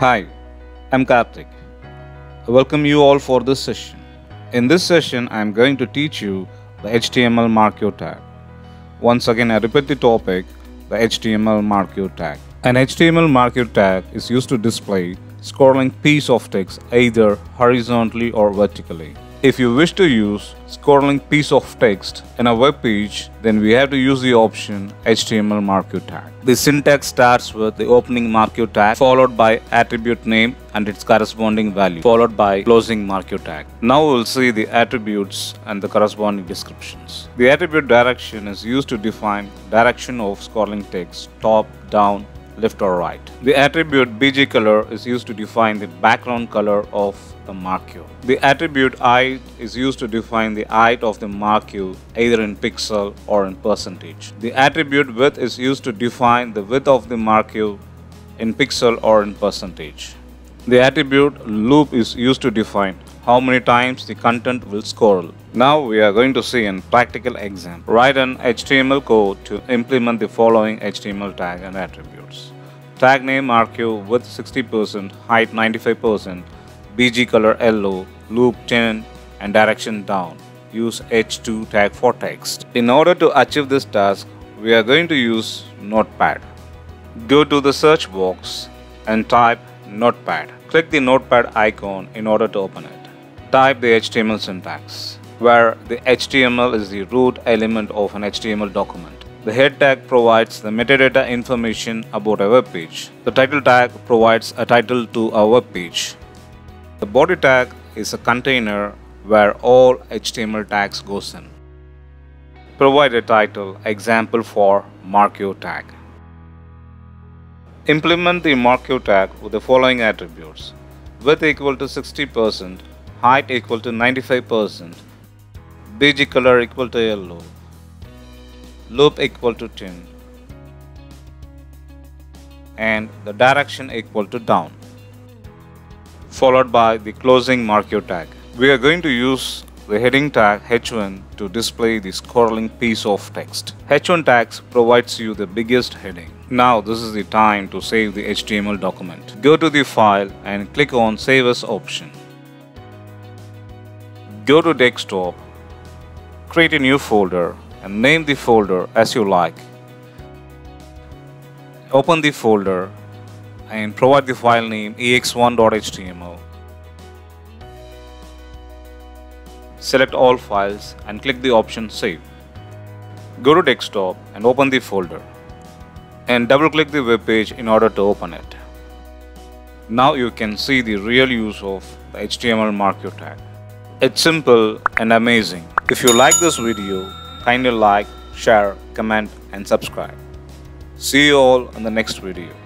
Hi, I'm Karthik. I welcome you all for this session. In this session, I am going to teach you the HTML marquee tag. Once again, I repeat the topic the HTML marquee tag. An HTML marquee tag is used to display scrolling piece of text either horizontally or vertically. If you wish to use scrolling piece of text in a web page, then we have to use the option HTML marquee tag. The syntax starts with the opening marquee tag followed by attribute name and its corresponding value followed by closing marquee tag. Now we'll see the attributes and the corresponding descriptions. The attribute direction is used to define direction of scrolling text top, down, left or right. The attribute bg color is used to define the background color of the marquee. The attribute height is used to define the height of the marquee either in pixel or in percentage. The attribute width is used to define the width of the marquee in pixel or in percentage. The attribute loop is used to define how many times the content will scroll. Now we are going to see a practical example. Write an HTML code to implement the following HTML tag and attributes. Tag name marquee width 60%, height 95%, BG color yellow, loop 10 and direction down. Use h2 tag for text. In order to achieve this task, we are going to use Notepad. Go to the search box and type Notepad. Click the Notepad icon in order to open it. Type the HTML syntax, where the HTML is the root element of an HTML document. The head tag provides the metadata information about a web page. The title tag provides a title to a web page. The body tag is a container where all HTML tags goes in. Provide a title example for marquee tag. Implement the marquee tag with the following attributes. Width equal to 60%, height equal to 95%, BG color equal to yellow, loop equal to 10, and the direction equal to down, followed by the closing marquee tag. We are going to use the heading tag h1 to display the scrolling piece of text. h1 tags provides you the biggest heading. Now this is the time to save the HTML document. Go to the file and click on save as option. Go to desktop, create a new folder and name the folder as you like. Open the folder and provide the file name ex1.html. Select all files and click the option Save. Go to desktop and open the folder and double click the web page in order to open it. Now you can see the real use of the HTML marquee tag. It's simple and amazing. If you like this video, kindly like, share, comment and subscribe. See you all in the next video.